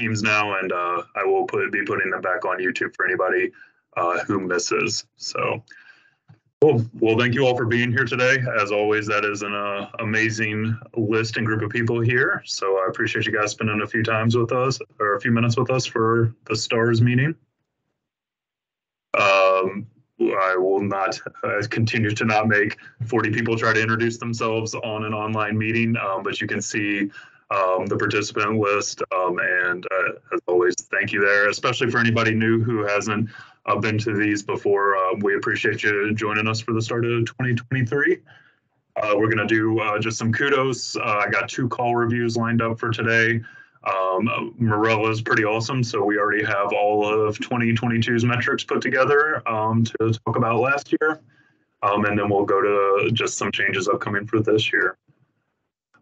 Teams now, and uh, I will put be putting them back on YouTube for anybody uh, who misses. So, cool. Well, thank you all for being here today. As always, that is an uh, amazing list and group of people here. So I appreciate you guys spending a few times with us or a few minutes with us for the STARS meeting. Um, I will not uh, continue to not make 40 people try to introduce themselves on an online meeting, um, but you can see um, the participant list. Um, and uh, as always, thank you there, especially for anybody new who hasn't uh, been to these before. Uh, we appreciate you joining us for the start of 2023. Uh, we're going to do uh, just some kudos. I got two call reviews lined up for today. Um, Morella is pretty awesome, so we already have all of 2022's metrics put together um, to talk about last year. Um, and then we'll go to just some changes upcoming for this year.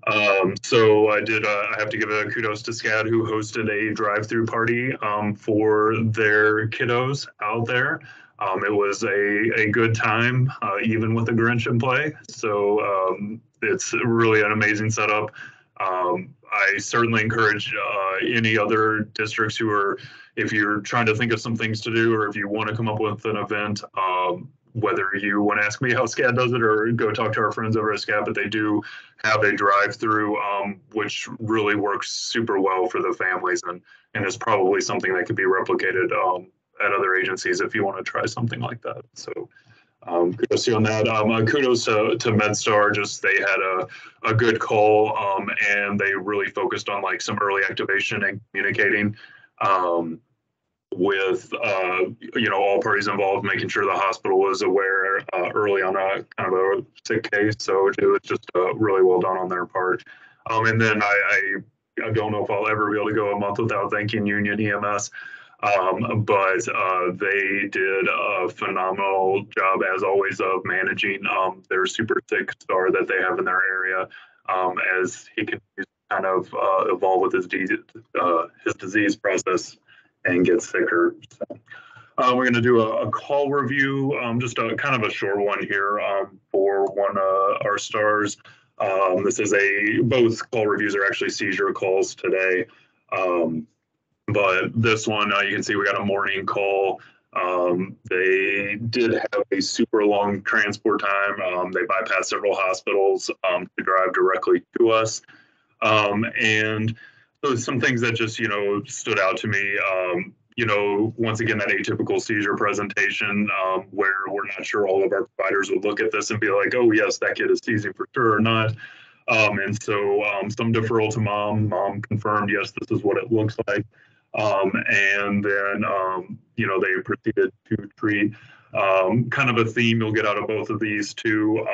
Um, so I did. Uh, I have to give a kudos to SCAD who hosted a drive-through party um, for their kiddos out there. Um, it was a, a good time, uh, even with the Grinch in play. So um, it's really an amazing setup. Um, I certainly encourage uh, any other districts who are, if you're trying to think of some things to do, or if you want to come up with an event, um, whether you want to ask me how SCAD does it or go talk to our friends over at SCAD, but they do have a drive-through, um, which really works super well for the families and and is probably something that could be replicated um, at other agencies if you want to try something like that. So um, kudos to you on that. Um, uh, kudos to, to MedStar. Just they had a, a good call um, and they really focused on like some early activation and communicating. Um, with uh, you know all parties involved, making sure the hospital was aware uh, early on a kind of a sick case. So it was just uh, really well done on their part. Um, and then I, I, I don't know if I'll ever be able to go a month without thanking Union EMS. Um, but uh, they did a phenomenal job, as always, of managing um, their super sick star that they have in their area um, as he continues kind of uh, evolve with his, de- uh, his disease process and get sicker. So, uh, we're going to do a, a, call review, um, just a kind of a short one here um, for one of our stars. Um, this is a both call reviews are actually seizure calls today, um, but this one uh, you can see we got a morning call. Um, they did have a super long transport time. Um, they bypassed several hospitals to drive directly to us, and so some things that just you know stood out to me um, you know once again that atypical seizure presentation um, where we're not sure all of our providers would look at this and be like oh yes that kid is seizing for sure or not. Um, and so um, some deferral to mom. Mom confirmed yes this is what it looks like. Um, and then um, you know they proceeded to treat kind of a theme. You'll get out of both of these two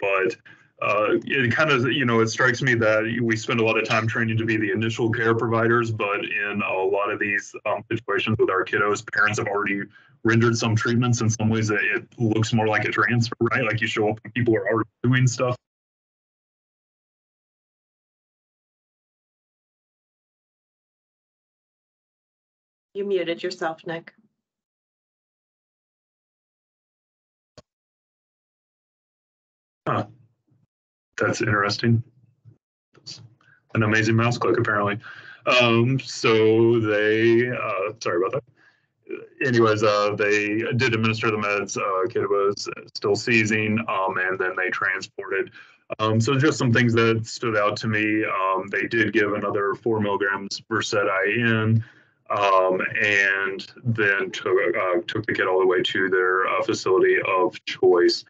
but uh, it kind of you know it strikes me that we spend a lot of time training to be the initial care providers but in a lot of these um, situations with our kiddos parents have already rendered some treatments. In some ways that it looks more like a transfer right? Like you show up and people are already doing stuff. You muted yourself, Nick. Huh that's interesting. An amazing mouse click, apparently. Um, so they, uh, sorry about that. Anyways, uh, they did administer the meds. Uh, kid was still seizing, um, and then they transported. Um, so just some things that stood out to me. Um, they did give another four milligrams Versed IN, um, and then took uh, took the kid all the way to their uh, facility of choice.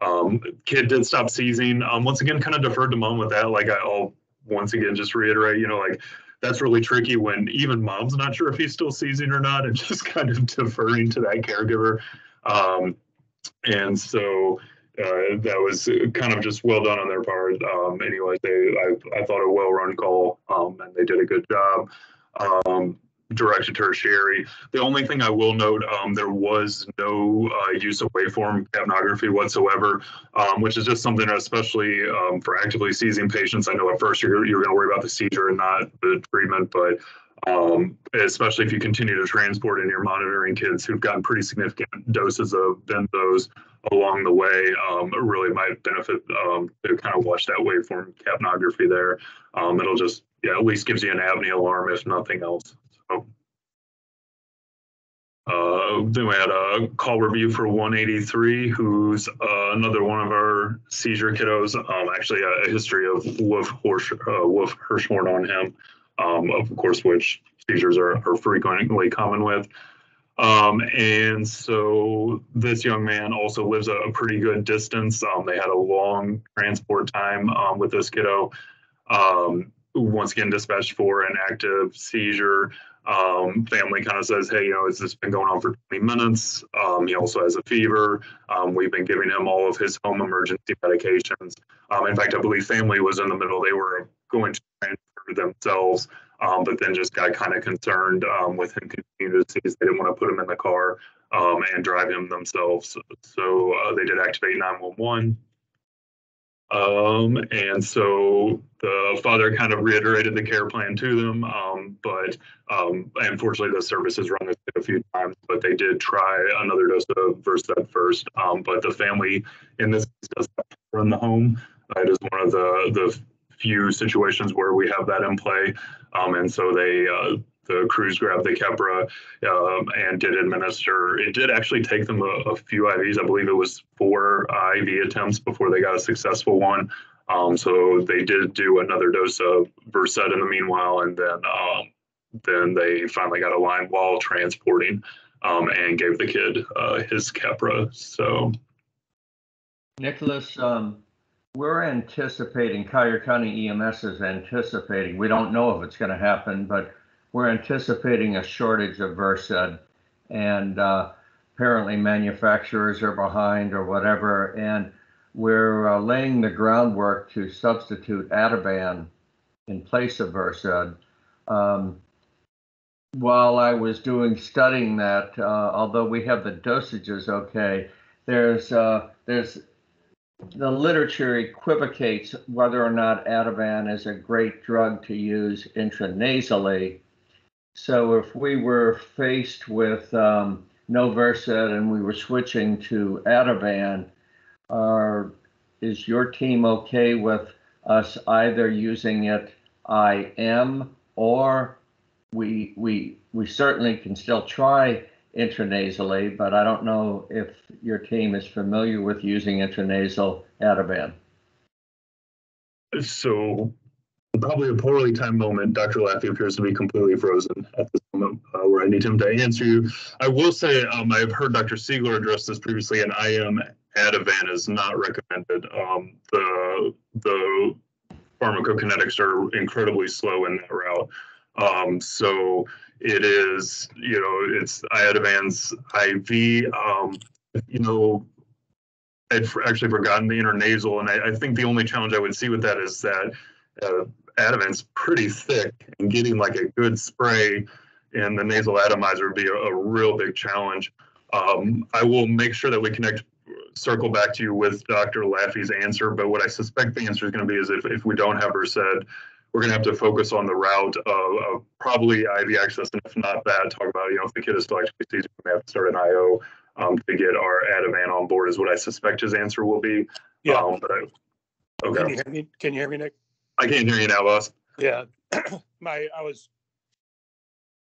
Um, kid did stop seizing. Um, once again, kind of deferred to mom with that. Like I'll once again just reiterate, you know, like that's really tricky when even mom's not sure if he's still seizing or not, and just kind of deferring to that caregiver. Um, and so uh, that was kind of just well done on their part. Um, anyway, they I, I thought a well run call, um, and they did a good job. Um, direct to tertiary. The only thing I will note, um, there was no uh, use of waveform capnography whatsoever, um, which is just something, especially um, for actively seizing patients. I know at first you're, you're going to worry about the seizure and not the treatment, but um, especially if you continue to transport and you're monitoring kids who've gotten pretty significant doses of benzos along the way, um, it really might benefit um, to kind of watch that waveform capnography there. it'll just yeah, at least gives you an apnea alarm if nothing else. Uh, then we had a call review for 183, who's uh, another one of our seizure kiddos. Um, actually, a, a history of wolf horse, uh, wolf Hirschhorn on him, um, of course, which seizures are, are frequently common with. Um, and so this young man also lives a, a pretty good distance. Um, they had a long transport time um, with this kiddo. Um, once again, dispatched for an active seizure. Um, family kind of says, hey, you know, has this been going on for 20 minutes? Um, he also has a fever. we've been giving him all of his home emergency medications. in fact, I believe family was in the middle. They were going to transfer themselves um, but then just got kind of concerned um, with him continuing to seize. They didn't want to put him in the car um, and drive him themselves. So uh, they did activate 911. Um, and so the father kind of reiterated the care plan to them, um, but um, unfortunately the service run this a few times, but they did try another dose of Versed first. but the family in this does run the home. It is one of the, the few situations where we have that in play. Um, and so they, uh, the crews grabbed the Keppra um, and did administer. It did actually take them a, a, few IVs. I believe it was four IV attempts before they got a successful one. Um, so they did do another dose of Versed in the meanwhile, and then um, then they finally got a line while transporting um, and gave the kid uh, his Keppra. So, Nicholas, um, we're anticipating, Collier County EMS is anticipating, we don't know if it's going to happen, but we're anticipating a shortage of Versed. And uh, apparently manufacturers are behind or whatever. And we're uh, laying the groundwork to substitute Ativan in place of Versed. Um, while I was doing studying that, uh, although we have the dosages okay, there's uh, there's the literature equivocates whether or not Ativan is a great drug to use intranasally. So if we were faced with um, no Versed and we were switching to Ativan, uh, is your team okay with us either using it IM or we we we certainly can still try intranasally, but I don't know if your team is familiar with using intranasal Ativan. So probably a poorly timed moment. Dr. Laffey appears to be completely frozen at this moment uh, where I need him to answer you. I will say um, I've heard Dr. Siegler address this previously, and IM Ativan is not recommended. Um, the the pharmacokinetics are incredibly slow in that route. Um, so it is, you know, it's Ativan's IV. Um, you know, I'd actually forgotten the intranasal, and I, I, think the only challenge I would see with that is that uh, Ativan's pretty thick, and getting like a good spray in the nasal atomizer would be a, a real big challenge. Um, I will make sure that we connect, circle back to you with Dr. Laffey's answer, but what I suspect the answer is going to be is if, if we don't have Versed, we're going to have to focus on the route of, of, probably IV access, and if not that, talk about you know if the kid is still actually seizing, we may have to start an IO um, to get our Ativan on board. Is what I suspect his answer will be. Yeah. Um, but I, okay. Can you hear me? Can you hear me, Nick? I can't hear you now, boss. Yeah. my I was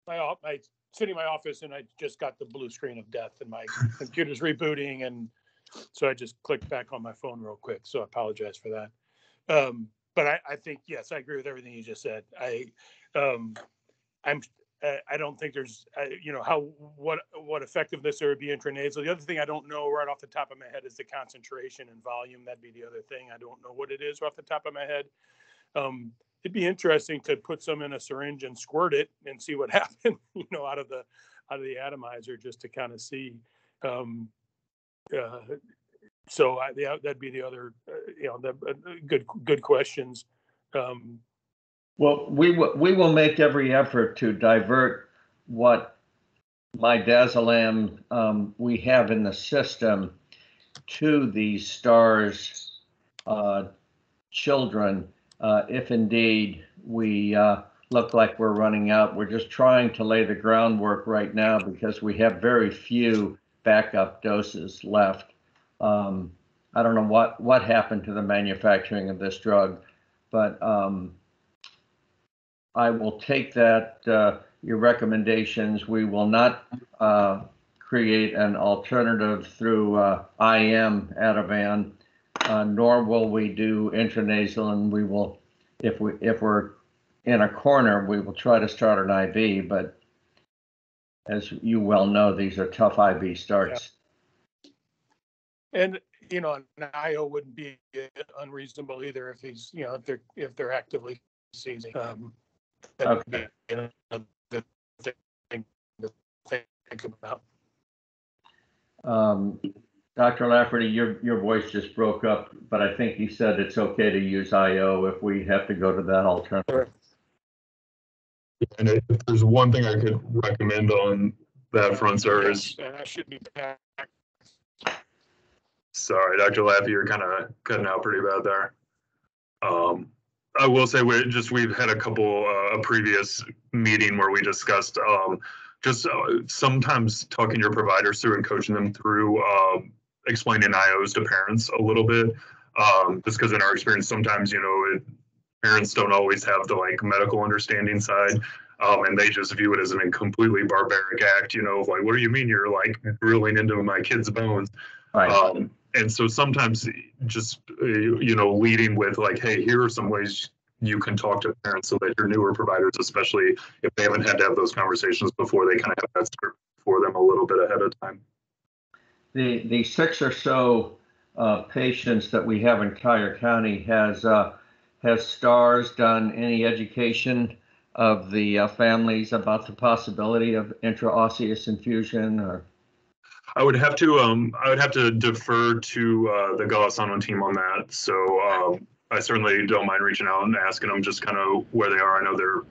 my my sitting in my office and I just got the blue screen of death and my computer's rebooting and so I just clicked back on my phone real quick. So I apologize for that. Um, but I, I think yes, I agree with everything you just said. I, um, I'm, I don't think there's, you know, how what what effectiveness there would be in intranasal. The other thing I don't know right off the top of my head is the concentration and volume. That'd be the other thing. I don't know what it is off the top of my head. Um, it'd be interesting to put some in a syringe and squirt it and see what happened. You know, out of the out of the atomizer, just to kind of see. Um, uh, so I, that'd be the other, uh, you know, the uh, good good questions. Um, well, we will we will make every effort to divert what midazolam um, we have in the system to these stars uh, children, uh, if indeed we uh, look like we're running out. We're just trying to lay the groundwork right now because we have very few backup doses left. Um, I don't know what, what happened to the manufacturing of this drug, but um, I will take that, uh, your recommendations. We will not, uh, create an alternative through, uh, IM Ativan, uh, nor will we do intranasal, and we will, if we, if we're in a corner, we will try to start an IV, but as you well know, these are tough IV starts. And, you know, an IO wouldn't be unreasonable either if he's, you know, if they're, if they're actively seizing. Um, that would be another thing to think about. Um, Dr. Lafferty, your, your voice just broke up, but I think you said it's okay to use IO if we have to go to that alternative. And if there's one thing I could recommend on that front, sir, is And that should be back. Sorry, Dr. Laffey, you're kind of cutting out pretty bad there. Um, I will say we just we've had a couple uh, a previous meeting where we discussed um, just uh, sometimes talking your providers through and coaching them through um, explaining IOs to parents a little bit. Um, just because in our experience, sometimes you know it, parents don't always have the like medical understanding side. Um, and they just view it as a completely barbaric act, you know, like, what do you mean you're like drilling into my kid's bones? Right, Um, and so sometimes just, you know, leading with like, hey, here are some ways you can talk to parents so that your newer providers, especially if they haven't had to have those conversations before, they kind of have that script for them a little bit ahead of time. The, the six or so, uh, patients that we have in Collier County has, uh, has STARS done any education of the uh, families about the possibility of intraosseous infusion or? I would have to, um, I would have to defer to, uh, the Golisano team on that. So, um, I certainly don't mind reaching out and asking them just kind of where they are. I know they're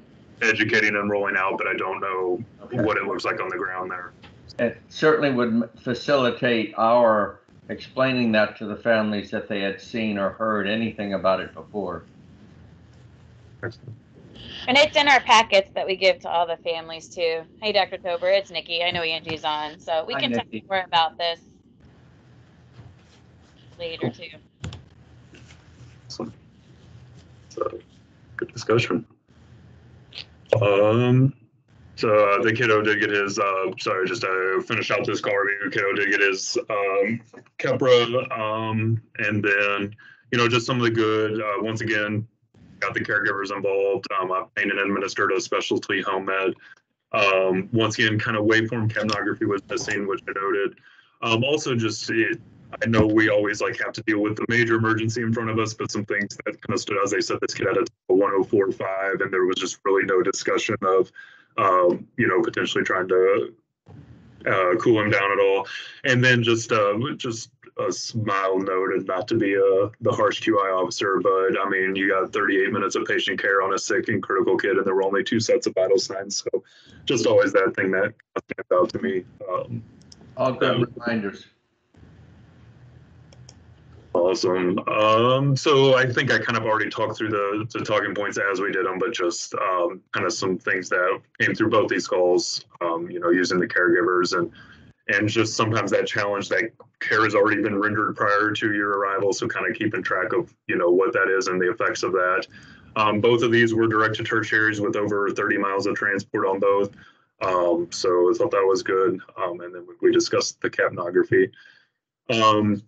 educating and rolling out, but I don't know Okay. what it looks like on the ground there. It certainly would facilitate our explaining that to the families that they had seen or heard anything about it before. And it's in our packets that we give to all the families too. Hey, Dr. Tober, it's Nikki. I know Angie's on, so we Hi, can talk more about this later too. So, so good discussion. Um, so uh, the kiddo did get his, uh, sorry, just to finish out this call review, kiddo did get his, um, Keppra, um, and then, you know, just some of the good, uh, once again, got the caregivers involved, um, obtained and administered a specialty home med. Um, once again, kind of waveform capnography was missing, which I noted. Um, also just, it, I know we always like have to deal with the major emergency in front of us, but some things that kind of stood out. As they said, this kid had a 1045, and there was just really no discussion of, um, you know, potentially trying to uh, cool him down at all. And then just, uh, just a smile noted, not to be a the harsh QI officer, but I mean, you got 38 minutes of patient care on a sick and critical kid, and there were only two sets of vital signs. So, just always that thing that stands out to me. Um, All good reminders. Awesome. Um, so I think I kind of already talked through the, the talking points as we did them, but just um, kind of some things that came through both these calls. Um, you know, using the caregivers and and just sometimes that challenge that care has already been rendered prior to your arrival. So kind of keeping track of you know what that is and the effects of that. Um, both of these were direct to tertiaries with over 30 miles of transport on both. Um, so I thought that was good. Um, and then we discussed the capnography. Um,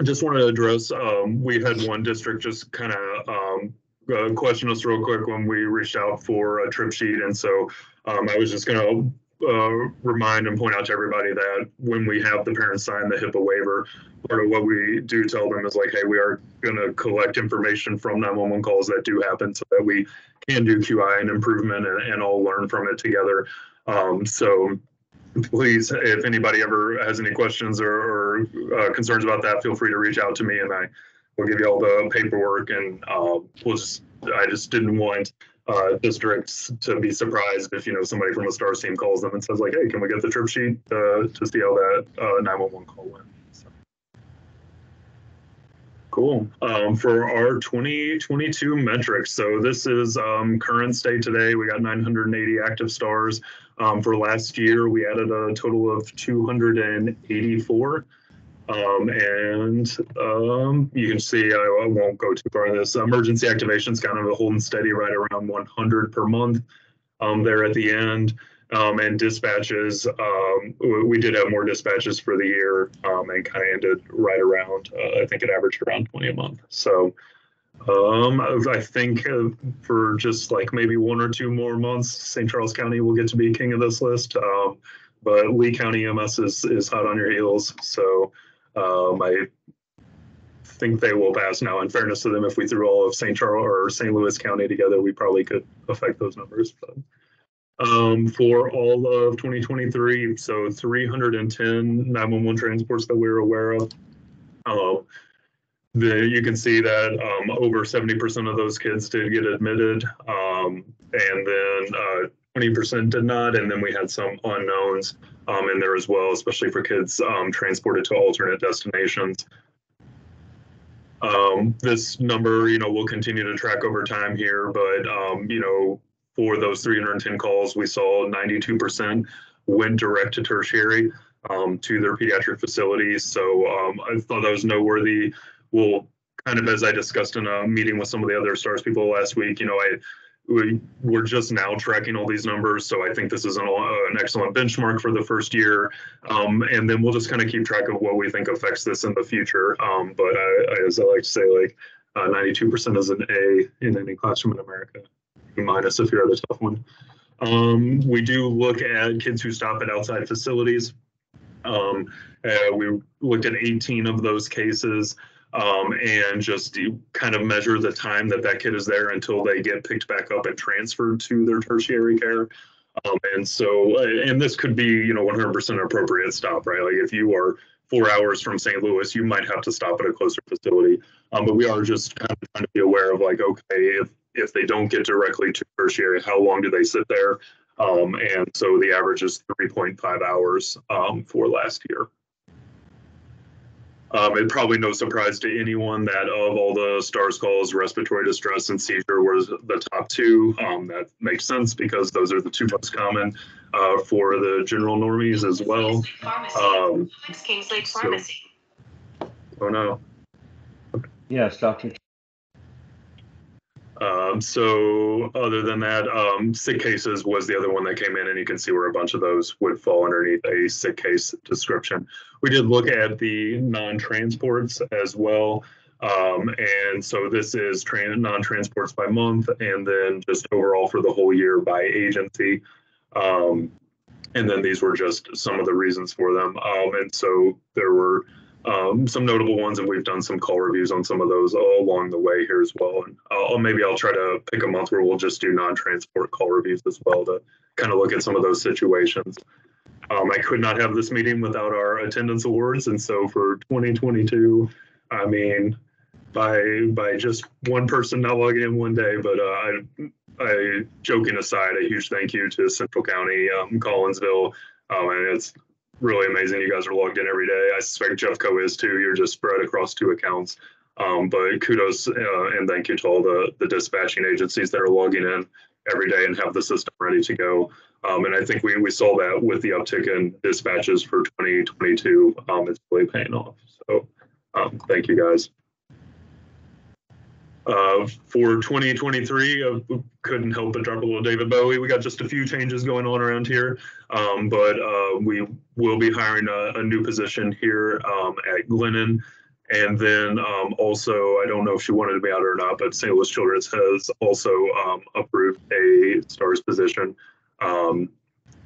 I just wanted to address, um, we had one district just kind of, um, uh, question us real quick when we reached out for a trip sheet. And so, um, I was just gonna, uh, remind and point out to everybody that when we have the parents sign the HIPAA waiver, part of what we do tell them is like, hey, we are gonna collect information from 911 calls that do happen so that we can do QI and improvement and, and all learn from it together. Um, so please, if anybody ever has any questions or, or uh, concerns about that, feel free to reach out to me and I will give you all the paperwork and uh, we'll just, I just didn't want uh, districts to be surprised if, you know, somebody from a STARS team calls them and says like, hey, can we get the trip sheet uh, to see how that uh, 911 call went? Cool. Um, for our 2022 metrics, so this is um, current state today. We got 980 active stars. Um, for last year, we added a total of 284. Um, and um, you can see, I, I won't go too far in this. Emergency activation's kind of holding steady right around 100 per month um, there at the end. Um, and dispatches, um, we, did have more dispatches for the year um, and kind of ended right around, uh, I think it averaged around 20 a month. So um, I think uh, for just like maybe one or two more months, St. Charles County will get to be king of this list. Um, but Lee County EMS is, is hot on your heels. So um, I think they will pass now. In fairness to them, if we threw all of St. Charles or St. Louis County together, we probably could affect those numbers. But um, for all of 2023, so 310 911 transports that we're aware of. Um, the, you can see that um, over 70% of those kids did get admitted, um, and then uh, 20% did not. And then we had some unknowns um, in there as well, especially for kids um, transported to alternate destinations. Um, this number, you know, will continue to track over time here, but, um, you know, for those 310 calls, we saw 92% went direct to tertiary um, to their pediatric facilities. So um, I thought that was noteworthy. We'll kind of, as I discussed in a meeting with some of the other STARS people last week, you know, I we, we're just now tracking all these numbers, so I think this is an, uh, an excellent benchmark for the first year. Um, and then we'll just kind of keep track of what we think affects this in the future. Um, but I, I, as I like to say, like uh, 92% is an A in any classroom in America, minus if you're at a tough one. Um, we do look at kids who stop at outside facilities. Um, uh, we looked at 18 of those cases um, and just kind of measure the time that that kid is there until they get picked back up and transferred to their tertiary care. Um, and so, uh, and this could be, you know, 100% appropriate stop, right? Like if you are four hours from St. Louis, you might have to stop at a closer facility. Um, but we are just kind of trying to be aware of like, okay, if, if they don't get directly to tertiary, how long do they sit there? Um, and so the average is 3.5 hours um, for last year. Um, it's probably no surprise to anyone that of all the STARS calls, respiratory distress and seizure was the top two. Um, that makes sense because those are the two most common uh, for the general normies as well. Um, Kings Lake so- Pharmacy. oh no. Yes, Dr. Um, so other than that, um, sick cases was the other one that came in and you can see where a bunch of those would fall underneath a sick case description. We did look at the non-transports as well. Um, and so this is tran- non-transports by month and then just overall for the whole year by agency. Um, and then these were just some of the reasons for them. Um, and so there were um, some notable ones, and we've done some call reviews on some of those all along the way here as well. And I'll, maybe I'll try to pick a month where we'll just do non-transport call reviews as well to kind of look at some of those situations. Um, I could not have this meeting without our attendance awards, and so for 2022, I mean, by by just one person not logging in one day, but uh, I, I joking aside, a huge thank you to Central County, um, Collinsville, um, and it's really amazing. You guys are logged in every day. I suspect Jeffco is too. You're just spread across two accounts. Um, but kudos uh, and thank you to all the, the dispatching agencies that are logging in every day and have the system ready to go. Um, and I think we, we saw that with the uptick in dispatches for 2022. Um, it's really paying off. So um, thank you guys. Uh, for 2023, uh, couldn't help but drop a little David Bowie. We got just a few changes going on around here, um, but uh, we will be hiring a, a new position here um, at Glennon. And then um, also, I don't know if she wanted to be out or not, but St. Louis Children's has also um, approved a STARS position. Um,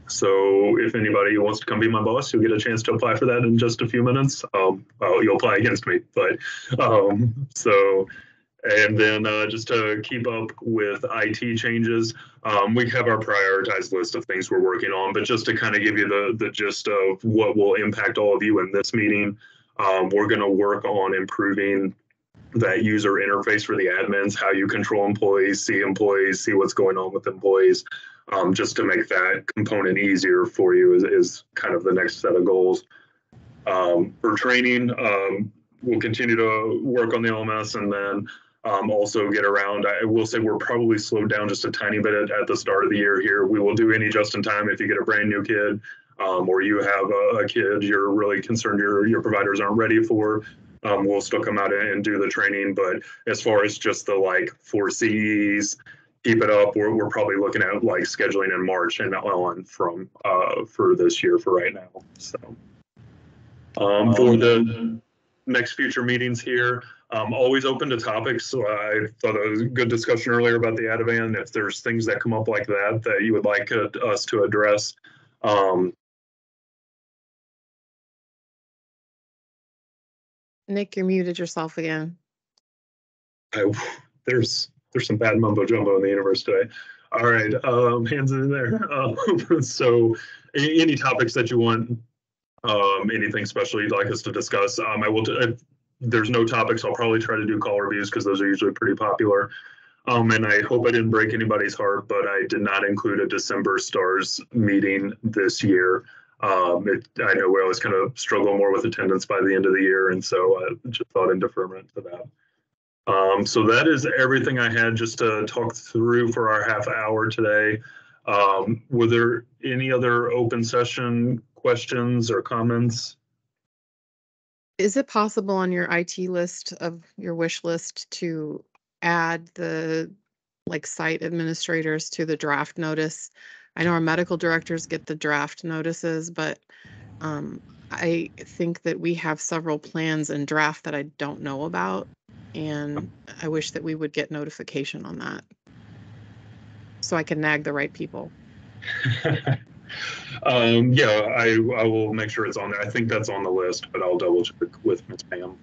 so if anybody wants to come be my boss, you'll get a chance to apply for that in just a few minutes. Um, well, you'll apply against me, but so and then uh, just to keep up with IT changes, um, we have our prioritized list of things we're working on. But just to kind of give you the, the gist of what will impact all of you in this meeting, um, we're going to work on improving that user interface for the admins, how you control employees, see employees, see what's going on with employees, um, just to make that component easier for you is, is kind of the next set of goals. Um, for training, um, we'll continue to work on the LMS and then um, also get around. I will say we're probably slowed down just a tiny bit at, at, the start of the year here. We will do any just in time if you get a brand new kid. um, or you have a, a kid you're really concerned your, your providers aren't ready for, um, we'll still come out and do the training. But as far as just the like four CEs, keep it up, we're, we're probably looking at like scheduling in March and on from, uh, for this year for right now, so. Um, for the next future meetings here, um, always open to topics. So I thought it was a good discussion earlier about the Ativan. If there's things that come up like that that you would like uh, us to address, um, Nick, you're muted yourself again. I, there's there's some bad mumbo jumbo in the universe today. All right, um, hands in there. Um, so, any topics that you want, um, anything special you'd like us to discuss, um, I will. T- if there's no topics, I'll probably try to do call reviews because those are usually pretty popular. Um, and I hope I didn't break anybody's heart, but I did not include a December stars meeting this year. Um, it, I know we always kind of struggle more with attendance by the end of the year, and so I just thought in deferment to that. Um, so that is everything I had just to talk through for our half hour today. Um, were there any other open session questions or comments? Is it possible on your IT list of your wish list to add the like site administrators to the draft notice? I know our medical directors get the draft notices, but um, I think that we have several plans in draft that I don't know about. And I wish that we would get notification on that. So I can nag the right people. um, yeah, I, I will make sure it's on there. I think that's on the list, but I'll double check with Ms. Pam.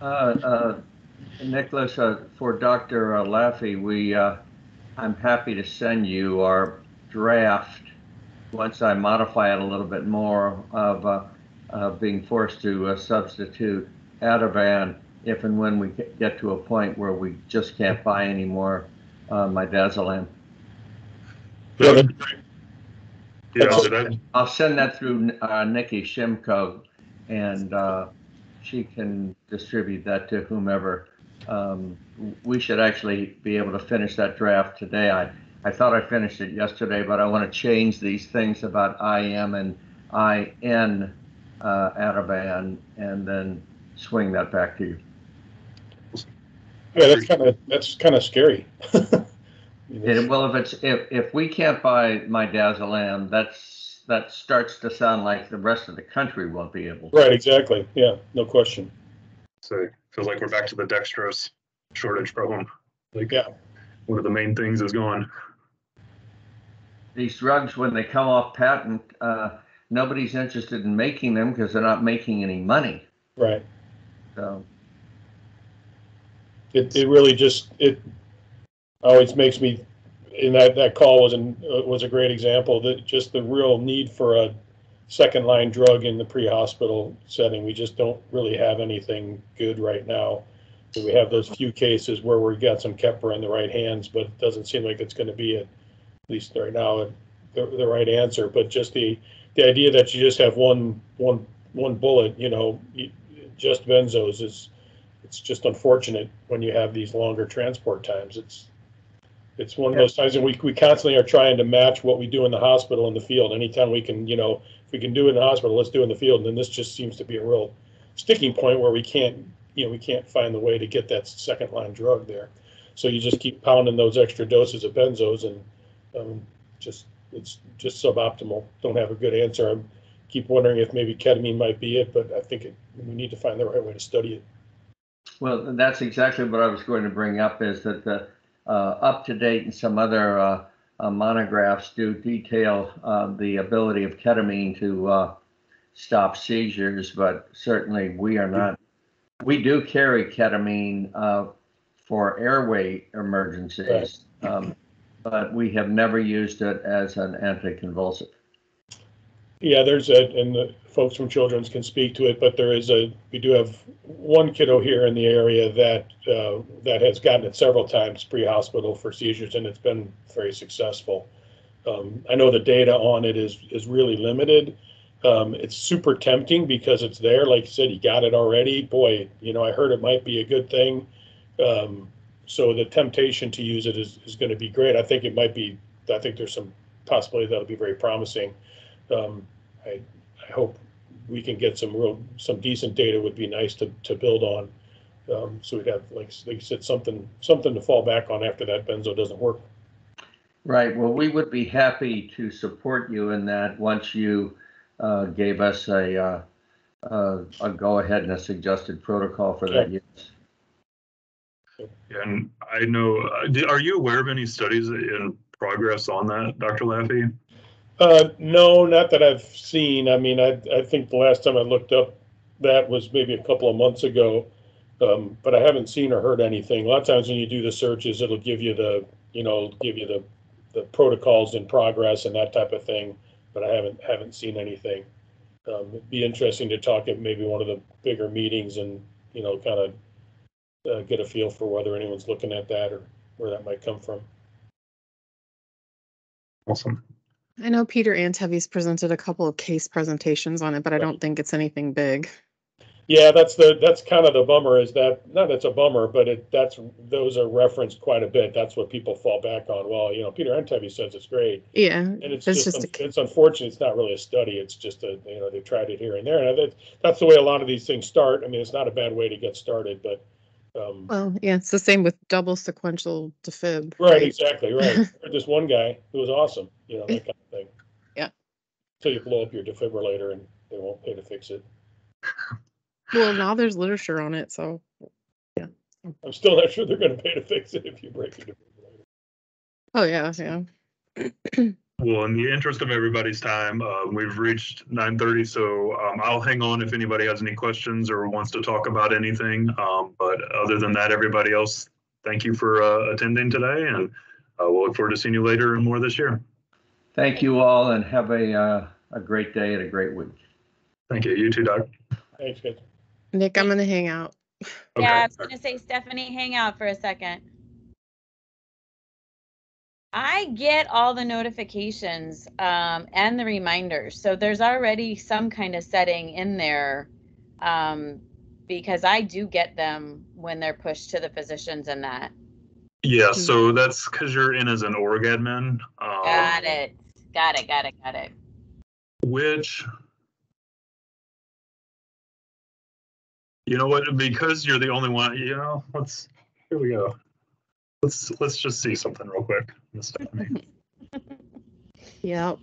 Uh, uh, Nicholas, uh, for Dr. Laffey, we, uh, I'm happy to send you our draft, once I modify it a little bit more, of, uh, being forced to uh, substitute Ativan if and when we get- get to a point where we just can't buy any more uh, midazolam. Yeah, That's- that, I'll send that through uh, Nikki Shimko, and uh, she can distribute that to whomever. Um, we should actually be able to finish that draft today. I, I thought I finished it yesterday, but I want to change these things about IM and IN uh, Ativan and then swing that back to you. Yeah, that's kind of, that's kind of scary. And, well, if it's if, if we can't buy midazolam, that's that starts to sound like the rest of the country won't be able. to. Right, exactly. Yeah, no question. so it feels like we're back to the dextrose shortage problem. Like, Yeah. one of the main things is gone. these drugs, when they come off patent, uh, nobody's interested in making them because they're not making any money. Right. So, It, it really just, it always makes me, and that, that call was an, uh, was a great example that just the real need for a second line drug in the pre-hospital setting. We just don't really have anything good right now. We have those few cases where we've got some Keppra in the right hands, but it doesn't seem like it's gonna be, at least right now, the, the right answer. But just the, the idea that you just have one, one, one bullet, you know, just benzos is, it's just unfortunate when you have these longer transport times. It's, it's one of those times, and we, we constantly are trying to match what we do in the hospital in the field. Anytime we can, you know, if we can do it in the hospital, let's do it in the field. And then this just seems to be a real sticking point where we can't, you know, we can't find the way to get that second line drug there. So you just keep pounding those extra doses of benzos and, um, just, it's just suboptimal. Don't have a good answer. I keep wondering if maybe ketamine might be it, but I think it, we need to find the right way to study it. well, that's exactly what I was going to bring up is that the up to date and some other uh, uh, monographs do detail uh, the ability of ketamine to uh, stop seizures, but certainly we are not. We do carry ketamine uh, for airway emergencies, um, but we have never used it as an anticonvulsant. Yeah, there's a, and the folks from Children's can speak to it, but there is a, we do have one kiddo here in the area that, uh, that has gotten it several times pre-hospital for seizures, and it's been very successful. Um, I know the data on it is, is really limited. Um, it's super tempting because it's there, like you said, you got it already. Boy, you know, I heard it might be a good thing. Um, so the temptation to use it is, is gonna be great. I think it might be I think there's some possibility that'll be very promising. Um, I, I hope we can get some real, some decent data would be nice to, to build on. Um, so we'd have, like, like you said, something, something to fall back on after that benzo doesn't work. Right, well, we would be happy to support you in that once you uh, gave us a, uh, uh, a go-ahead and a suggested protocol for that use. And I know, uh, di- are you aware of any studies in progress on that, Dr. Laffey? Uh, no, not that I've seen. I mean, I, I think the last time I looked up that was maybe a couple of months ago. Um, but I haven't seen or heard anything. A lot of times when you do the searches, it'll give you the, you know, give you the, the protocols in progress and that type of thing. But I haven't, haven't seen anything. Um, it'd be interesting to talk at maybe one of the bigger meetings and, you know, kind of uh, get a feel for whether anyone's looking at that or where that might come from. Awesome. I know Peter Antevy's presented a couple of case presentations on it, but I don't think it's anything big. Yeah, that's the, that's kind of the bummer is that, not that's a bummer, but it, that's, those are referenced quite a bit. That's what people fall back on. Well, you know, Peter Antevi says it's great. Yeah, And it's it's just, just, a- it's unfortunate, it's not really a study, it's just a, you know, they tried it here and there. And that, that's the way a lot of these things start. I mean, it's not a bad way to get started, but, um, well, yeah, it's the same with double sequential defib. right, exactly, right. Heard This one guy who was awesome, you know, that kind of thing. Yeah. So you blow up your defibrillator and they won't pay to fix it. Well, now there's literature on it, so yeah. I'm still not sure they're gonna pay to fix it if you break your defibrillator. oh yeah, yeah. Well, in the interest of everybody's time, uh, we've reached nine thirty, so um, I'll hang on if anybody has any questions or wants to talk about anything. Um, but other than that, everybody else, thank you for uh, attending today, and uh, we'll look forward to seeing you later and more this year. Thank you all and have a, uh, a great day and a great week. Thank you. You too, Doc. Thanks, guys. Nick, I'm gonna hang out. Yeah, I Okay. was gonna say, Stephanie, hang out for a second. I get all the notifications um, and the reminders, so there's already some kind of setting in there um, because I do get them when they're pushed to the physicians and that. Yeah, so that's because you're in as an org admin. um, Got it. Got it. Got it. Got it. Which, you know what, because you're the only one, you know, let's, here we go. Let's, let's just see something real quick. Miss Stephanie. Yep.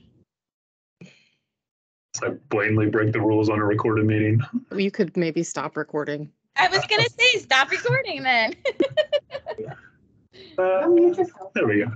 I blatantly break the rules on a recorded meeting. You could maybe stop recording. I was gonna say, stop recording then. Uh, There we go.